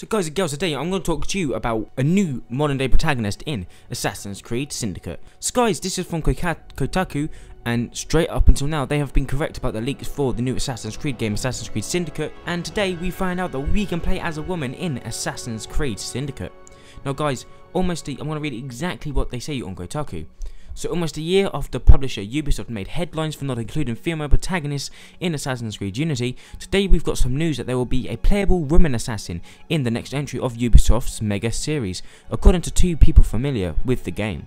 So guys and girls, today I'm going to talk to you about a new modern day protagonist in Assassin's Creed Syndicate. So guys, this is from Kotaku and straight up until now they have been correct about the leaks for the new Assassin's Creed game Assassin's Creed Syndicate and today we find out that we can play as a woman in Assassin's Creed Syndicate. Now guys, almost I'm going to read exactly what they say on Kotaku. So almost a year after publisher Ubisoft made headlines for not including female protagonists in Assassin's Creed Unity, today we've got some news that there will be a playable woman assassin in the next entry of Ubisoft's Mega series, according to two people familiar with the game.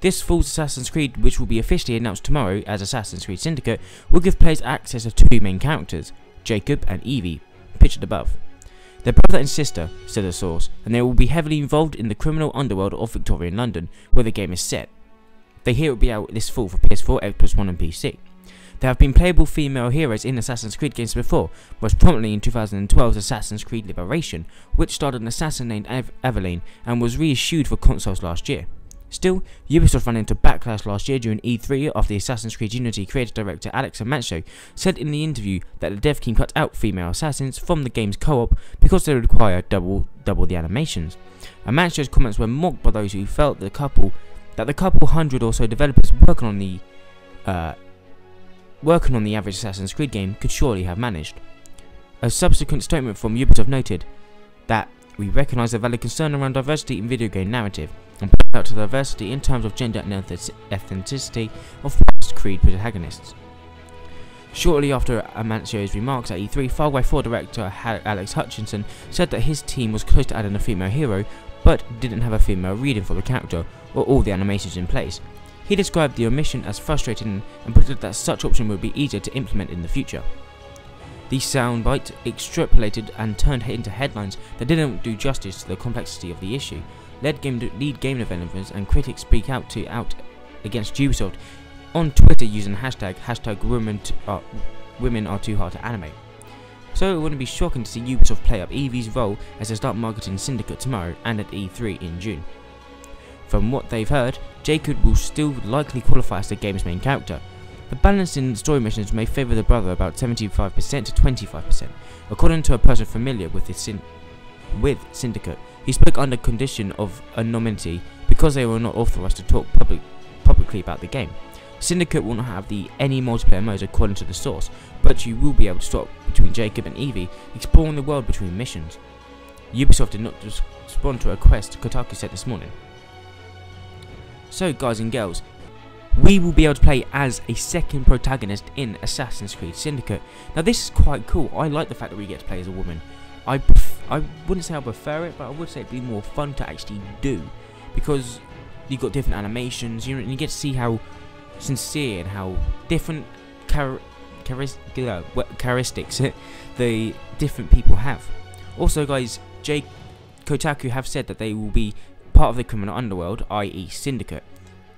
This full Assassin's Creed, which will be officially announced tomorrow as Assassin's Creed Syndicate, will give players access to two main characters, Jacob and Evie, pictured above. They're brother and sister, said the source, and they will be heavily involved in the criminal underworld of Victorian London, where the game is set. They hear it will be out this fall for PS4, Xbox One and PC. There have been playable female heroes in Assassin's Creed games before, most prominently in 2012's Assassin's Creed Liberation, which starred an assassin named Ev Evelyn and was reissued for consoles last year. Still, Ubisoft ran into backlash last year during E3 after the Assassin's Creed Unity creative director Alex Amancio said in the interview that the dev team cut out female assassins from the game's co-op because they require double double the animations. Amancio's comments were mocked by those who felt the couple that the couple hundred or so developers working on the uh, working on the average Assassin's Creed game could surely have managed. A subsequent statement from Ubisoft noted that we recognise the valid concern around diversity in video game narrative and point out to diversity in terms of gender and ethnicity of past Creed protagonists. Shortly after Amancio's remarks at E3, Far Cry 4 director Alex Hutchinson said that his team was close to adding a female hero, but didn't have a female reading for the character, or all the animations in place. He described the omission as frustrating and predicted that such option would be easier to implement in the future. The soundbite extrapolated and turned into headlines that didn't do justice to the complexity of the issue. Lead game, lead game developers and critics speak out to out against Ubisoft on Twitter using hashtag hashtag women, are, women are too hard to animate. So it wouldn't be shocking to see Ubisoft play up Evie's role as they start marketing Syndicate tomorrow and at E3 in June. From what they've heard, Jacob will still likely qualify as the game's main character. The balance in story missions may favour the brother about 75% to 25%, according to a person familiar with, syn with Syndicate. He spoke under condition of anonymity because they were not authorised to talk public publicly about the game. Syndicate will not have the any multiplayer modes according to the source, but you will be able to swap between Jacob and Evie, exploring the world between missions. Ubisoft did not respond to a request Kotaku said this morning. So guys and girls, we will be able to play as a second protagonist in Assassin's Creed Syndicate. Now this is quite cool, I like the fact that we get to play as a woman. I, I wouldn't say I prefer it, but I would say it'd be more fun to actually do. Because you've got different animations, you, know, and you get to see how sincere and how different char characteristics the different people have. Also guys, Jake Kotaku have said that they will be part of the criminal underworld, i.e. Syndicate.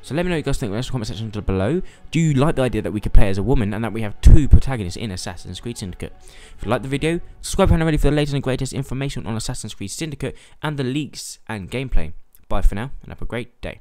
So let me know what you guys think in the comment section below. Do you like the idea that we could play as a woman and that we have two protagonists in Assassin's Creed Syndicate? If you like the video, subscribe and ready for the latest and greatest information on Assassin's Creed Syndicate and the leaks and gameplay. Bye for now and have a great day.